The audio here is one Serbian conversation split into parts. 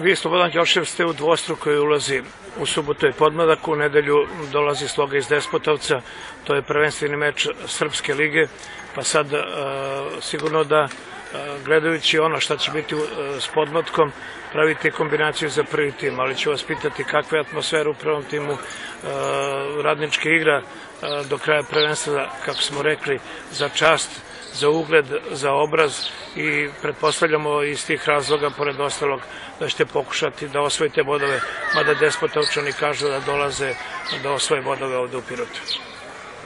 Vi, Slobodan Ćošev, ste u dvostrukoj ulazi. U subotu je podmladak, u nedelju dolazi sloga iz Despotovca, to je prvenstveni meč Srpske lige, pa sad e, sigurno da e, gledajući ono šta će biti e, s podmlatkom, pravite kombinaciju za prvi tim, ali ću vas pitati kakva je atmosfera u prvom timu radničke igra do kraja prvenstva, kako smo rekli, za čast, za ugled, za obraz i pretpostavljamo iz tih razloga, pored ostalog, da ćete pokušati da osvojite bodove, mada despotovčani kažu da dolaze da osvoje bodove ovde u Pirotu.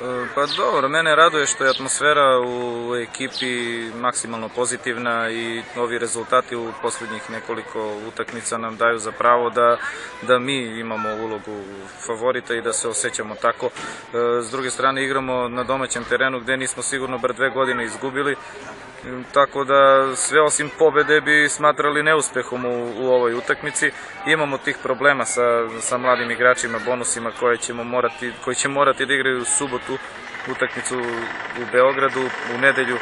E, pa dobro, mene raduje što je atmosfera u ekipi maksimalno pozitivna i ovi rezultati u poslednjih nekoliko utakmica nam daju za pravo da, da mi imamo ulogu favorita i da se osjećamo tako. E, s druge strane igramo na domaćem terenu gde nismo sigurno bar dve godine izgubili, tako da sve osim pobede bi smatrali neuspehom u, u ovoj utakmici. Imamo tih problema sa, sa mladim igračima, bonusima koje ćemo morati, koji će morati da igraju u subotu utakmicu u Beogradu, u nedelju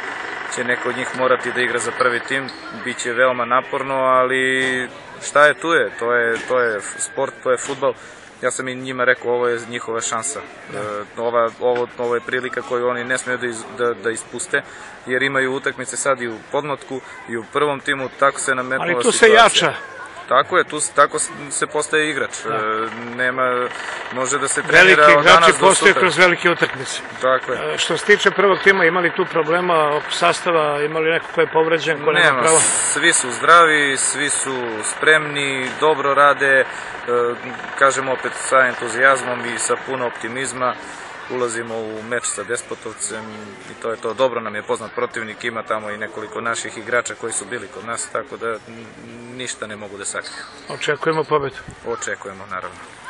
će neko od njih morati da igra za prvi tim, biće veoma naporno, ali šta je tu je, to je, to je sport, to je futbal, ja sam i njima rekao ovo je njihova šansa. Da. E, ova, ovo, ovo je prilika koju oni ne smeju da, iz, da, da ispuste, jer imaju utakmice sad i u podmotku i u prvom timu, tako se nametnula situacija. Ali tu se jača. Tako je, tu tako se postaje igrač. Da. E, nema, može da se trenira Veliki igrači postoje kroz velike utakmice. Tako je. E, što se tiče prvog tima, imali tu problema oko sastava, imali neko ko je povređen, ko nema, nema pravo? Svi su zdravi, svi su spremni, dobro rade, e, kažemo opet sa entuzijazmom i sa puno optimizma ulazimo u meč sa Despotovcem i to je to. Dobro nam je poznat protivnik, ima tamo i nekoliko naših igrača koji su bili kod nas, tako da ništa ne mogu da sakriju. Očekujemo pobedu. Očekujemo, naravno.